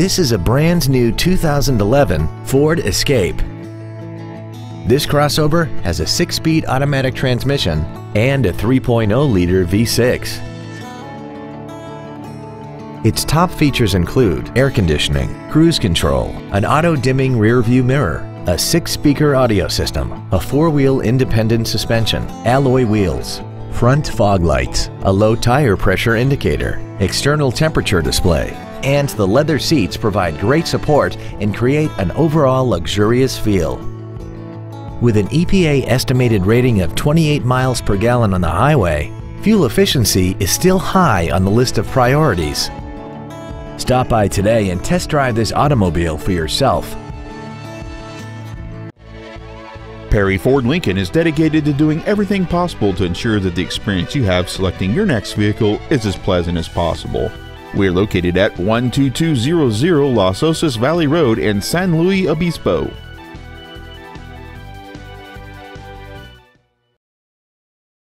This is a brand new 2011 Ford Escape. This crossover has a 6-speed automatic transmission and a 3.0-liter V6. Its top features include air conditioning, cruise control, an auto-dimming rear-view mirror, a six-speaker audio system, a four-wheel independent suspension, alloy wheels, front fog lights, a low tire pressure indicator, external temperature display, and the leather seats provide great support and create an overall luxurious feel. With an EPA estimated rating of 28 miles per gallon on the highway, fuel efficiency is still high on the list of priorities. Stop by today and test drive this automobile for yourself. Perry Ford Lincoln is dedicated to doing everything possible to ensure that the experience you have selecting your next vehicle is as pleasant as possible. We're located at 12200 Los Osos Valley Road in San Luis Obispo.